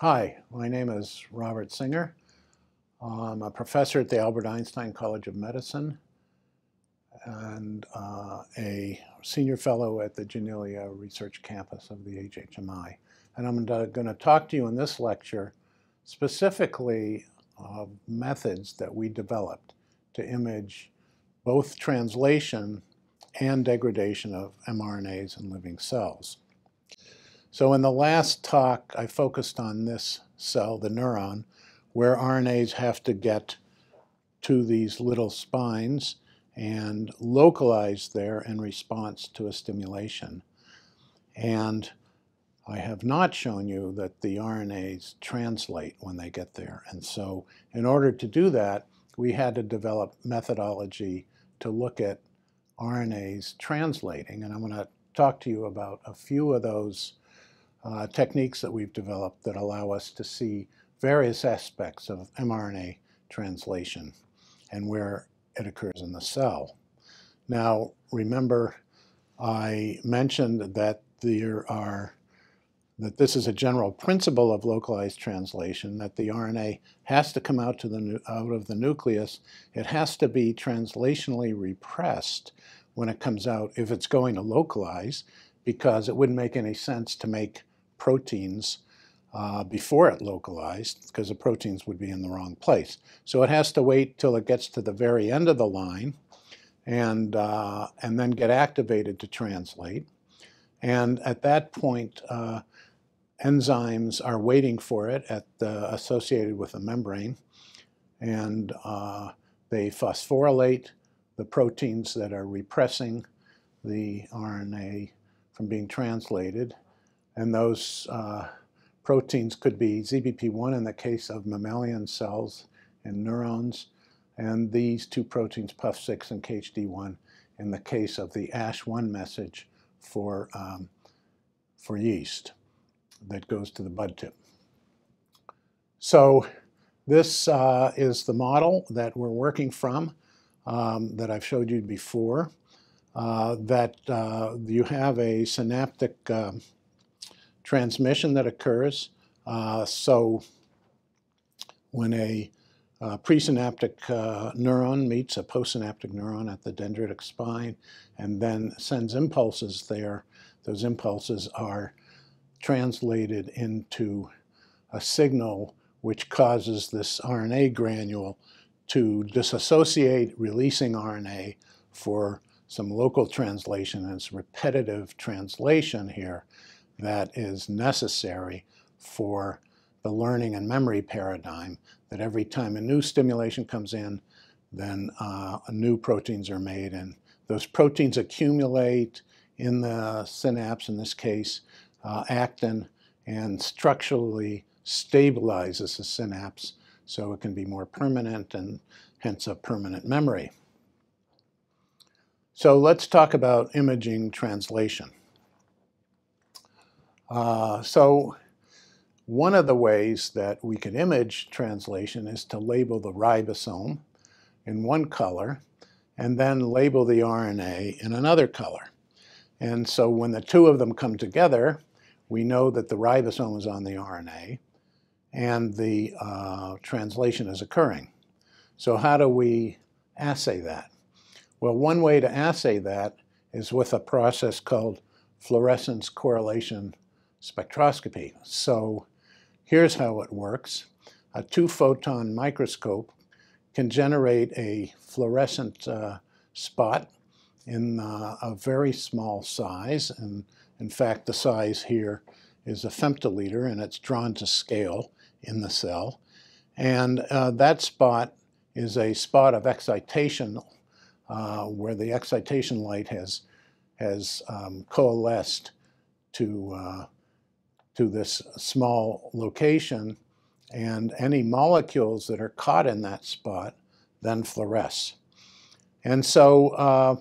Hi, my name is Robert Singer. I'm a professor at the Albert Einstein College of Medicine and uh, a senior fellow at the Janelia Research Campus of the HHMI. And I'm going to talk to you in this lecture specifically of methods that we developed to image both translation and degradation of mRNAs in living cells. So in the last talk, I focused on this cell, the neuron, where RNAs have to get to these little spines and localize there in response to a stimulation. And I have not shown you that the RNAs translate when they get there. And so in order to do that, we had to develop methodology to look at RNAs translating. And I'm going to talk to you about a few of those uh, techniques that we've developed that allow us to see various aspects of mRNA translation and where it occurs in the cell. Now, remember, I mentioned that there are that this is a general principle of localized translation, that the RNA has to come out, to the, out of the nucleus. It has to be translationally repressed when it comes out if it's going to localize, because it wouldn't make any sense to make proteins uh, before it localized because the proteins would be in the wrong place. So it has to wait till it gets to the very end of the line and, uh, and then get activated to translate. And at that point, uh, enzymes are waiting for it at the, associated with the membrane and uh, they phosphorylate the proteins that are repressing the RNA from being translated and those uh, proteins could be ZBP1 in the case of mammalian cells and neurons, and these two proteins, PUF6 and KHD1, in the case of the ASH1 message for, um, for yeast that goes to the bud tip. So this uh, is the model that we're working from um, that I've showed you before, uh, that uh, you have a synaptic um, transmission that occurs. Uh, so when a uh, presynaptic uh, neuron meets a postsynaptic neuron at the dendritic spine and then sends impulses there, those impulses are translated into a signal which causes this RNA granule to disassociate, releasing RNA for some local translation. And it's repetitive translation here that is necessary for the learning and memory paradigm that every time a new stimulation comes in, then uh, new proteins are made and those proteins accumulate in the synapse, in this case, uh, actin, and structurally stabilizes the synapse so it can be more permanent and hence a permanent memory. So let's talk about imaging translation. Uh, so one of the ways that we can image translation is to label the ribosome in one color and then label the RNA in another color. And so when the two of them come together, we know that the ribosome is on the RNA and the uh, translation is occurring. So how do we assay that? Well, one way to assay that is with a process called fluorescence correlation spectroscopy. So here's how it works. A two-photon microscope can generate a fluorescent uh, spot in uh, a very small size. And in fact, the size here is a femtoliter, and it's drawn to scale in the cell. And uh, that spot is a spot of excitation uh, where the excitation light has, has um, coalesced to uh, to this small location and any molecules that are caught in that spot then fluoresce. And so uh,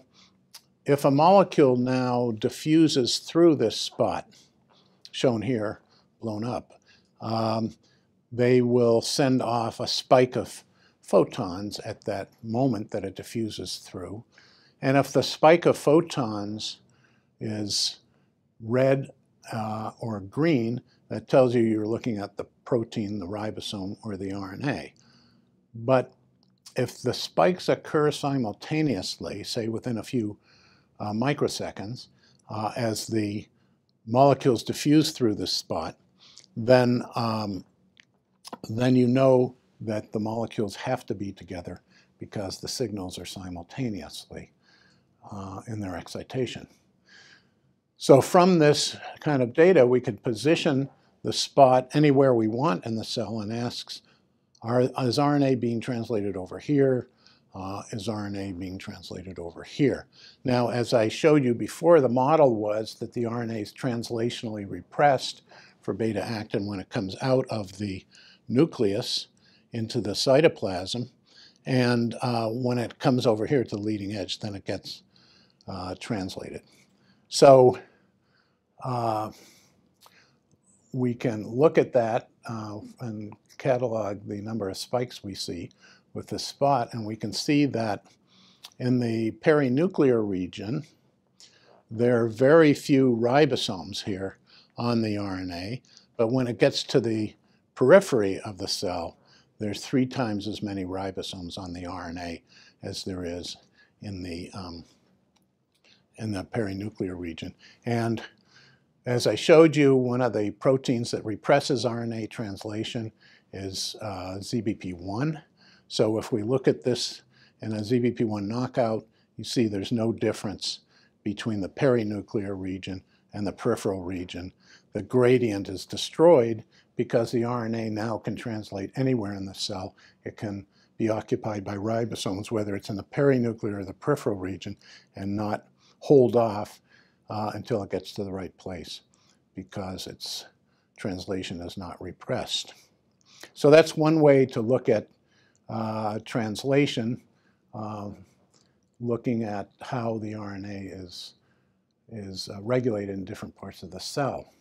if a molecule now diffuses through this spot, shown here, blown up, um, they will send off a spike of photons at that moment that it diffuses through. And if the spike of photons is red uh, or green, that tells you you're looking at the protein, the ribosome, or the RNA. But if the spikes occur simultaneously, say within a few uh, microseconds, uh, as the molecules diffuse through this spot, then, um, then you know that the molecules have to be together because the signals are simultaneously uh, in their excitation. So from this kind of data, we could position the spot anywhere we want in the cell and asks, are, is RNA being translated over here? Uh, is RNA being translated over here? Now, as I showed you before, the model was that the RNA is translationally repressed for beta-actin when it comes out of the nucleus into the cytoplasm. And uh, when it comes over here to the leading edge, then it gets uh, translated. So uh, we can look at that uh, and catalog the number of spikes we see with this spot, and we can see that in the perinuclear region, there are very few ribosomes here on the RNA, but when it gets to the periphery of the cell, there's three times as many ribosomes on the RNA as there is in the, um, in the perinuclear region. And as I showed you, one of the proteins that represses RNA translation is uh, ZBP1. So if we look at this in a ZBP1 knockout, you see there's no difference between the perinuclear region and the peripheral region. The gradient is destroyed because the RNA now can translate anywhere in the cell. It can be occupied by ribosomes, whether it's in the perinuclear or the peripheral region, and not hold off uh, until it gets to the right place because its translation is not repressed. So that's one way to look at uh, translation, um, looking at how the RNA is, is uh, regulated in different parts of the cell.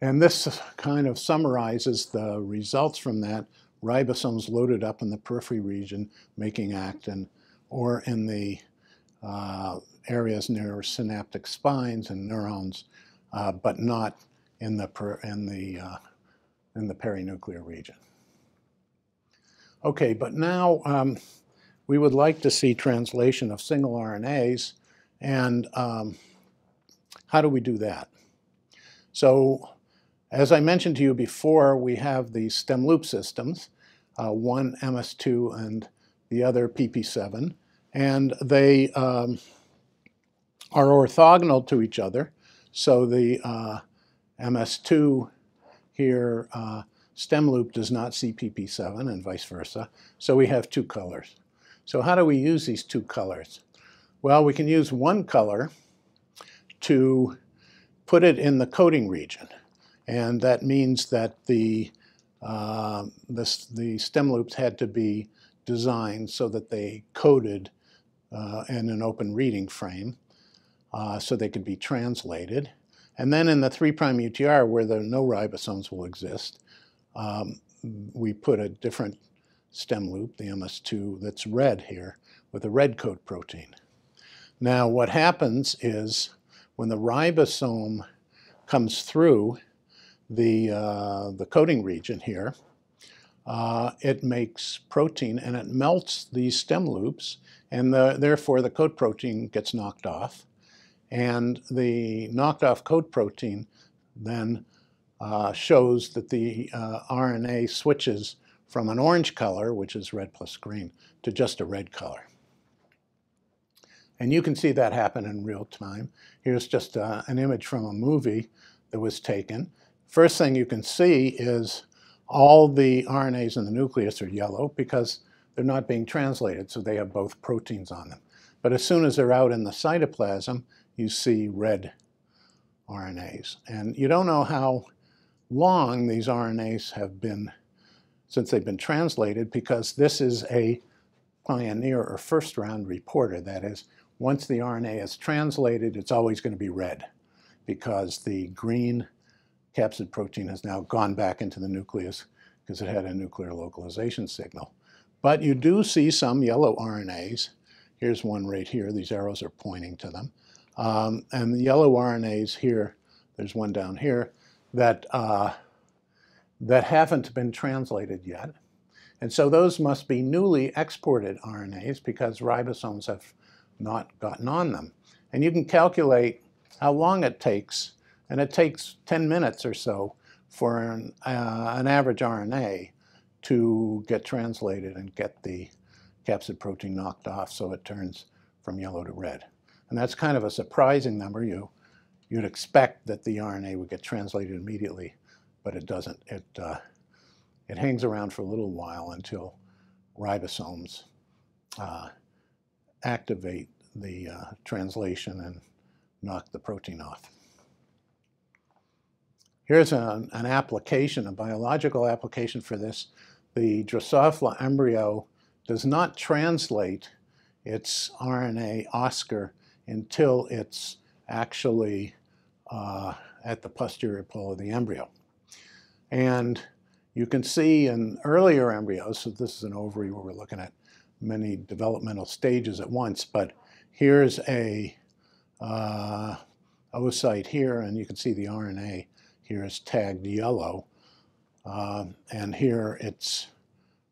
And this kind of summarizes the results from that. Ribosomes loaded up in the periphery region making actin, or in the uh, areas near synaptic spines and neurons, uh, but not in the, per, in, the, uh, in the perinuclear region. Okay, but now um, we would like to see translation of single RNAs, and um, how do we do that? So as I mentioned to you before, we have these stem loop systems, uh, one MS2 and the other PP7, and they um, are orthogonal to each other. So the uh, MS2 here, uh, stem loop does not see PP7 and vice versa. So we have two colors. So how do we use these two colors? Well, we can use one color to put it in the coding region. And that means that the, uh, the, the, stem loops had to be designed so that they coded uh, in an open reading frame uh, so they could be translated. And then in the 3' UTR, where no ribosomes will exist, um, we put a different stem loop, the MS2, that's red here, with a red coat protein. Now what happens is when the ribosome comes through, the, uh, the coding region here, uh, it makes protein and it melts these stem loops and the, therefore the coat protein gets knocked off. And the knocked off coat protein then uh, shows that the uh, RNA switches from an orange color, which is red plus green, to just a red color. And you can see that happen in real time. Here's just uh, an image from a movie that was taken. First thing you can see is all the RNAs in the nucleus are yellow because they're not being translated, so they have both proteins on them. But as soon as they're out in the cytoplasm, you see red RNAs. And you don't know how long these RNAs have been since they've been translated because this is a pioneer or first round reporter. That is, once the RNA is translated, it's always going to be red because the green capsid protein has now gone back into the nucleus because it had a nuclear localization signal. But you do see some yellow RNAs. Here's one right here. These arrows are pointing to them. Um, and the yellow RNAs here there's one down here, that, uh, that haven't been translated yet. And so those must be newly exported RNAs because ribosomes have not gotten on them. And you can calculate how long it takes, and it takes 10 minutes or so for an, uh, an average RNA to get translated and get the capsid protein knocked off so it turns from yellow to red. And that's kind of a surprising number. You, you'd expect that the RNA would get translated immediately, but it doesn't. It, uh, it hangs around for a little while until ribosomes uh, activate the uh, translation and knock the protein off. Here's an, an application, a biological application for this. The Drosophila embryo does not translate its RNA oskar until it's actually uh, at the posterior pole of the embryo. And you can see in earlier embryos, so this is an ovary where we're looking at many developmental stages at once, but here's a uh, oocyte here, and you can see the RNA here is tagged yellow, uh, and here it's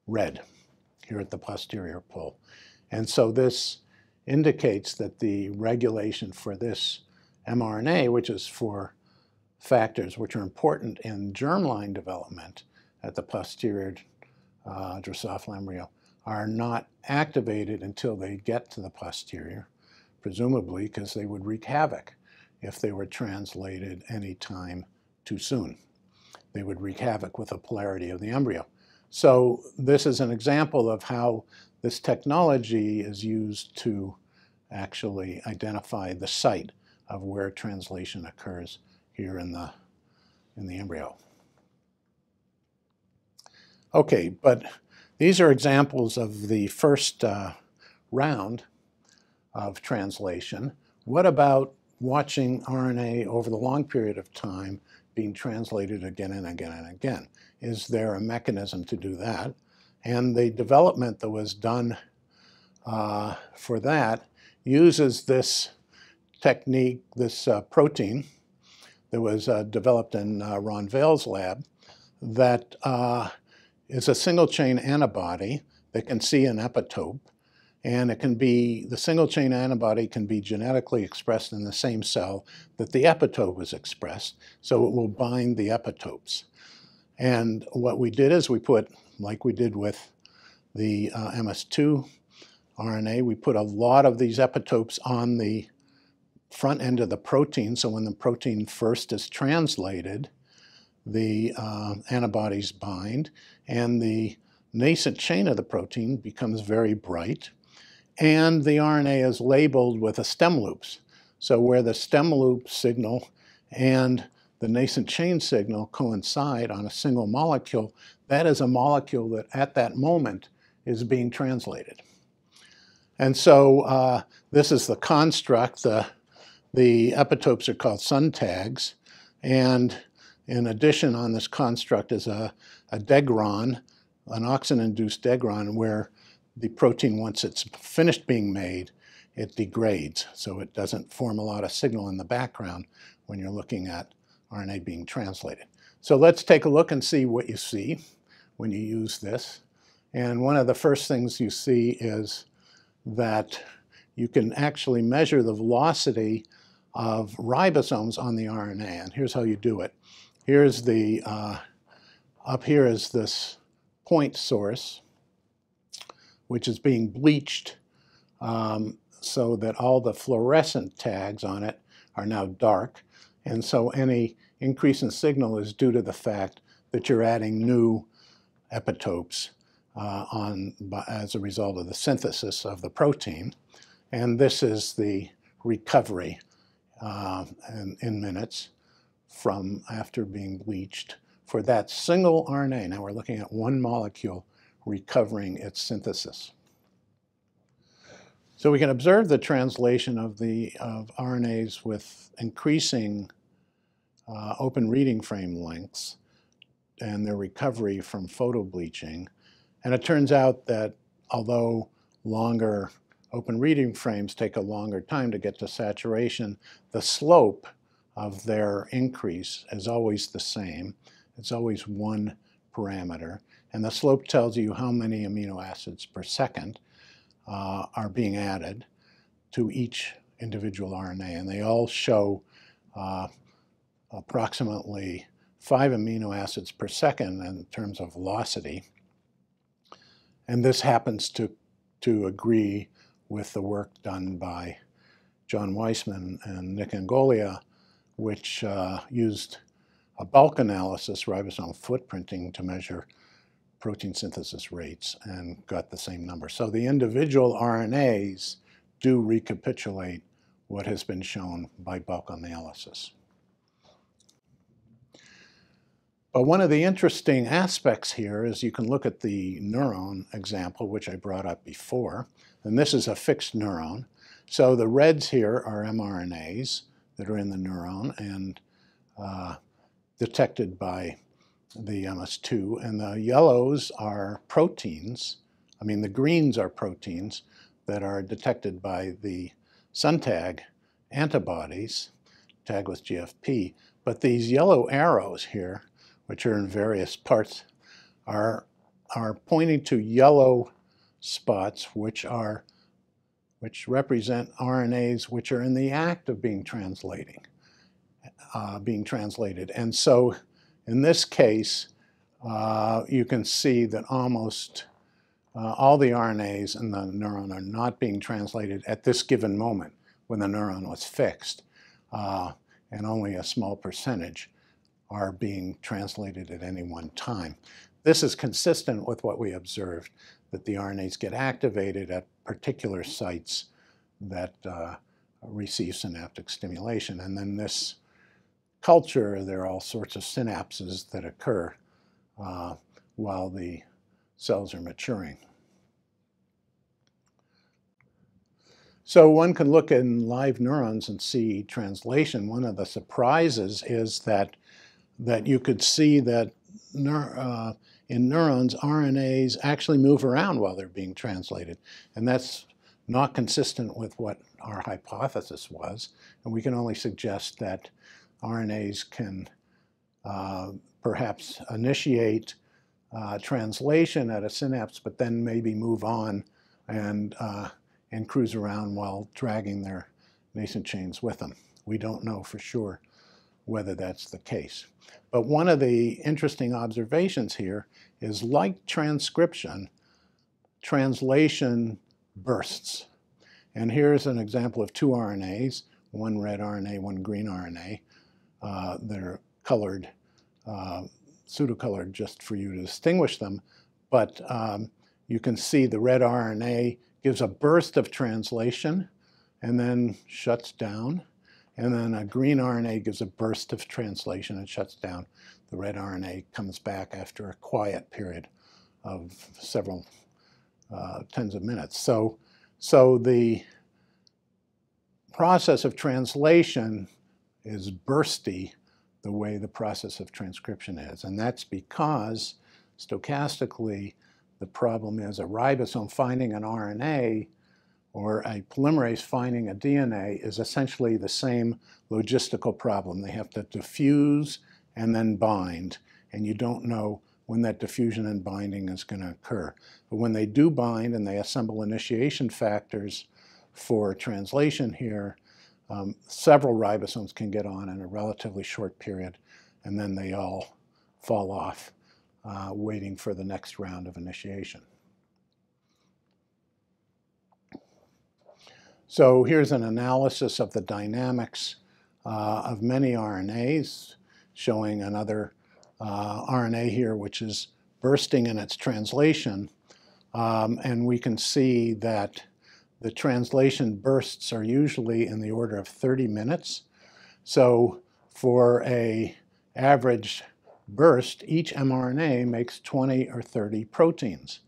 red, here at the posterior pole. And so this indicates that the regulation for this mRNA, which is for factors which are important in germline development at the posterior uh, Drosophila embryo, are not activated until they get to the posterior, presumably because they would wreak havoc if they were translated any time too soon. They would wreak havoc with the polarity of the embryo. So this is an example of how this technology is used to actually identify the site of where translation occurs here in the, in the embryo. Okay, but these are examples of the first uh, round of translation. What about watching RNA over the long period of time being translated again and again and again? Is there a mechanism to do that? And the development that was done uh, for that uses this technique, this uh, protein that was uh, developed in uh, Ron Vale's lab that uh, is a single chain antibody that can see an epitope and it can be, the single chain antibody can be genetically expressed in the same cell that the epitope is expressed, so it will bind the epitopes. And what we did is we put, like we did with the uh, MS2 RNA, we put a lot of these epitopes on the front end of the protein, so when the protein first is translated, the uh, antibodies bind, and the nascent chain of the protein becomes very bright, and the RNA is labeled with a stem loops. So where the stem loop signal and the nascent chain signal coincide on a single molecule, that is a molecule that at that moment is being translated. And so uh, this is the construct. The, the epitopes are called SunTags. And in addition on this construct is a, a degron, an auxin-induced degron, where the protein, once it's finished being made, it degrades. So it doesn't form a lot of signal in the background when you're looking at RNA being translated. So let's take a look and see what you see when you use this. And one of the first things you see is that you can actually measure the velocity of ribosomes on the RNA. And here's how you do it. Here's the, uh, up here is this point source, which is being bleached um, so that all the fluorescent tags on it are now dark. And so any increase in signal is due to the fact that you're adding new epitopes uh, on, as a result of the synthesis of the protein. And this is the recovery uh, in, in minutes from after being bleached for that single RNA. Now we're looking at one molecule recovering its synthesis. So we can observe the translation of the of RNAs with increasing uh, open reading frame lengths and their recovery from photobleaching. And it turns out that although longer open reading frames take a longer time to get to saturation, the slope of their increase is always the same. It's always one parameter. And the slope tells you how many amino acids per second uh, are being added to each individual RNA. And they all show uh, approximately five amino acids per second in terms of velocity. And this happens to, to agree with the work done by John Weissman and Nick Ingolia, which uh, used a bulk analysis, ribosome footprinting, to measure protein synthesis rates and got the same number. So the individual RNAs do recapitulate what has been shown by bulk analysis. But one of the interesting aspects here is you can look at the neuron example, which I brought up before, and this is a fixed neuron. So the reds here are mRNAs that are in the neuron and uh, detected by the MS2, and the yellows are proteins. I mean, the greens are proteins that are detected by the SunTag antibodies, tag with GFP. But these yellow arrows here which are in various parts, are, are pointing to yellow spots, which are which represent RNAs which are in the act of being translating, uh, being translated. And so in this case, uh, you can see that almost uh, all the RNAs in the neuron are not being translated at this given moment when the neuron was fixed, uh, and only a small percentage are being translated at any one time. This is consistent with what we observed, that the RNAs get activated at particular sites that uh, receive synaptic stimulation. And then this culture, there are all sorts of synapses that occur uh, while the cells are maturing. So one can look in live neurons and see translation. One of the surprises is that that you could see that uh, in neurons, RNAs actually move around while they're being translated. And that's not consistent with what our hypothesis was. And we can only suggest that RNAs can uh, perhaps initiate uh, translation at a synapse, but then maybe move on and, uh, and cruise around while dragging their nascent chains with them. We don't know for sure whether that's the case. But one of the interesting observations here is like transcription, translation bursts. And here's an example of two RNAs, one red RNA, one green RNA, uh, that are colored, uh, pseudocolored just for you to distinguish them. But um, you can see the red RNA gives a burst of translation and then shuts down. And then a green RNA gives a burst of translation and shuts down. The red RNA comes back after a quiet period of several uh, tens of minutes. So, so the process of translation is bursty the way the process of transcription is. And that's because stochastically the problem is a ribosome finding an RNA or a polymerase finding a DNA is essentially the same logistical problem. They have to diffuse and then bind, and you don't know when that diffusion and binding is going to occur. But when they do bind and they assemble initiation factors for translation here, um, several ribosomes can get on in a relatively short period, and then they all fall off, uh, waiting for the next round of initiation. So here's an analysis of the dynamics uh, of many RNAs, showing another uh, RNA here which is bursting in its translation. Um, and we can see that the translation bursts are usually in the order of 30 minutes. So for a average burst, each mRNA makes 20 or 30 proteins.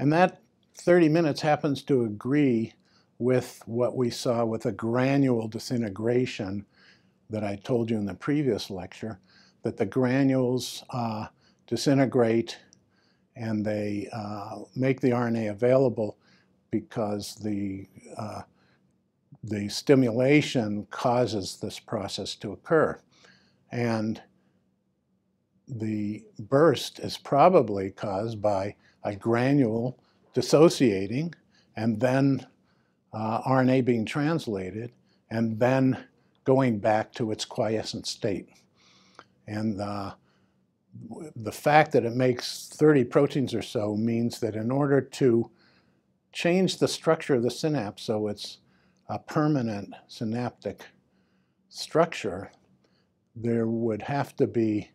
And that 30 minutes happens to agree with what we saw with a granule disintegration that I told you in the previous lecture, that the granules uh, disintegrate and they uh, make the RNA available because the uh, the stimulation causes this process to occur. And the burst is probably caused by a granule dissociating and then uh, RNA being translated and then going back to its quiescent state. And uh, the fact that it makes 30 proteins or so means that in order to change the structure of the synapse so it's a permanent synaptic structure, there would have to be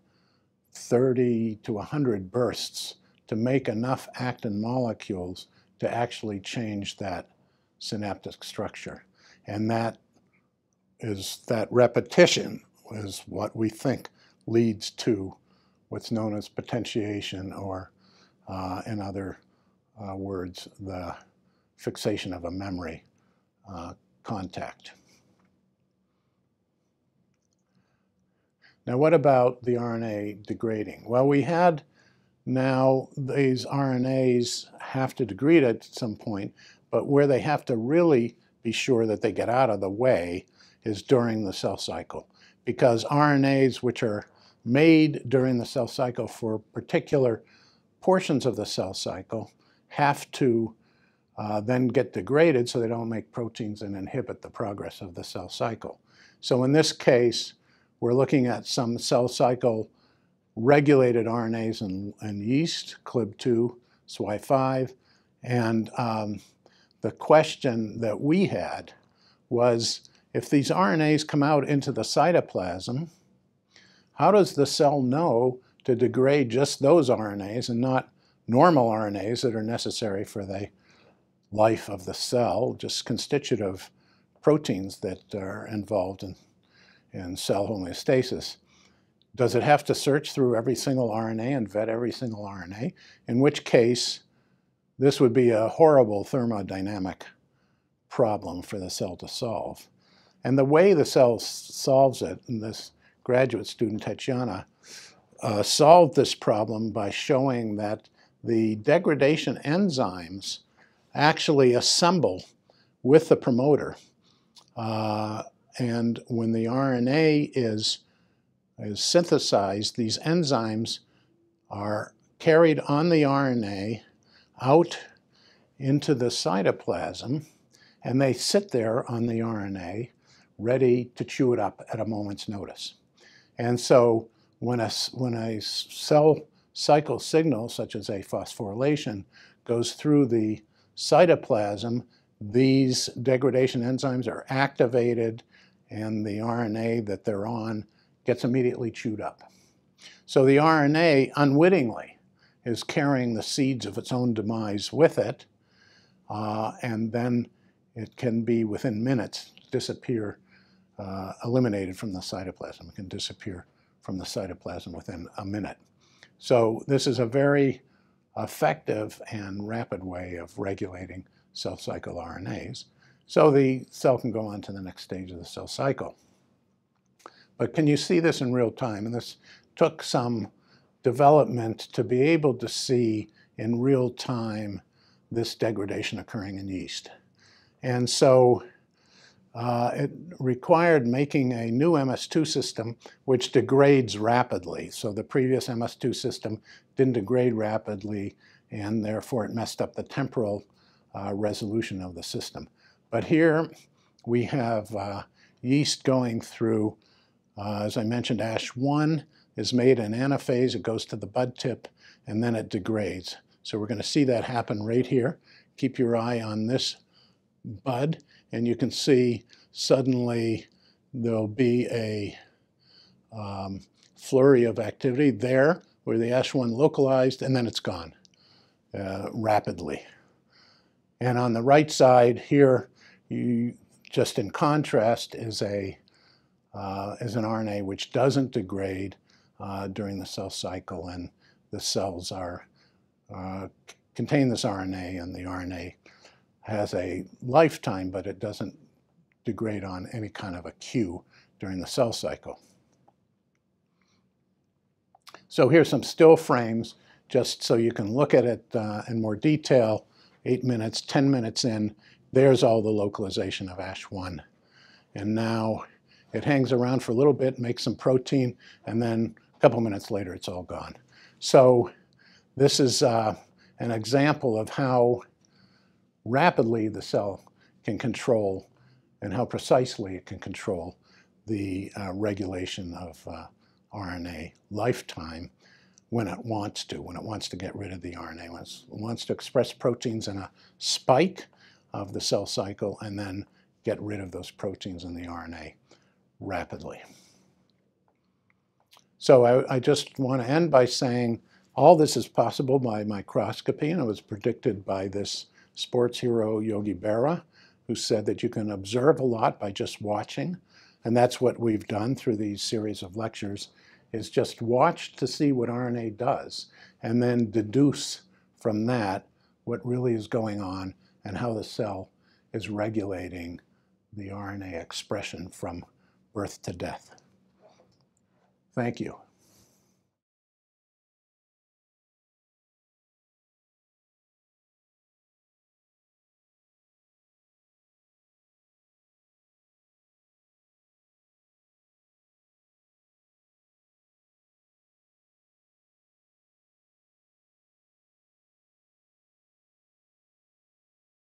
30 to 100 bursts to make enough actin molecules to actually change that synaptic structure. And that is that repetition is what we think leads to what's known as potentiation or uh, in other uh, words, the fixation of a memory uh, contact. Now what about the RNA degrading? Well, we had now these RNAs have to degrade at some point, but where they have to really be sure that they get out of the way is during the cell cycle. Because RNAs which are made during the cell cycle for particular portions of the cell cycle have to uh, then get degraded so they don't make proteins and inhibit the progress of the cell cycle. So in this case, we're looking at some cell cycle regulated RNAs in, yeast, CLIB2, SWI5, and um, the question that we had was if these RNAs come out into the cytoplasm, how does the cell know to degrade just those RNAs and not normal RNAs that are necessary for the life of the cell, just constitutive proteins that are involved in, in cell homeostasis? Does it have to search through every single RNA and vet every single RNA? In which case, this would be a horrible thermodynamic problem for the cell to solve. And the way the cell solves it, and this graduate student, Tatiana, uh, solved this problem by showing that the degradation enzymes actually assemble with the promoter. Uh, and when the RNA is, is synthesized, these enzymes are carried on the RNA out into the cytoplasm, and they sit there on the RNA ready to chew it up at a moment's notice. And so when a, when a cell cycle signal, such as a phosphorylation, goes through the cytoplasm, these degradation enzymes are activated and the RNA that they're on gets immediately chewed up. So the RNA unwittingly is carrying the seeds of its own demise with it, uh, and then it can be within minutes disappear, uh, eliminated from the cytoplasm. It can disappear from the cytoplasm within a minute. So this is a very effective and rapid way of regulating cell cycle RNAs. So the cell can go on to the next stage of the cell cycle. But can you see this in real time? And this took some development to be able to see in real time this degradation occurring in yeast. And so uh, it required making a new MS2 system which degrades rapidly. So the previous MS2 system didn't degrade rapidly and therefore it messed up the temporal uh, resolution of the system. But here we have uh, yeast going through, uh, as I mentioned, ASH1 is made in anaphase, it goes to the bud tip, and then it degrades. So we're going to see that happen right here. Keep your eye on this bud, and you can see suddenly there'll be a um, flurry of activity there where the ASH1 localized, and then it's gone uh, rapidly. And on the right side here, you just in contrast is a uh, is an RNA which doesn't degrade uh, during the cell cycle, and the cells are uh, contain this RNA, and the RNA has a lifetime, but it doesn't degrade on any kind of a cue during the cell cycle. So here's some still frames, just so you can look at it uh, in more detail, eight minutes, 10 minutes in, there's all the localization of ASH1. And now it hangs around for a little bit, makes some protein, and then a couple minutes later it's all gone. So this is uh, an example of how rapidly the cell can control and how precisely it can control the uh, regulation of uh, RNA lifetime when it wants to, when it wants to get rid of the RNA, when it wants to express proteins in a spike of the cell cycle and then get rid of those proteins in the RNA rapidly. So I, I just want to end by saying all this is possible by microscopy, and it was predicted by this sports hero Yogi Berra, who said that you can observe a lot by just watching. And that's what we've done through these series of lectures, is just watch to see what RNA does, and then deduce from that what really is going on and how the cell is regulating the RNA expression from birth to death. Thank you.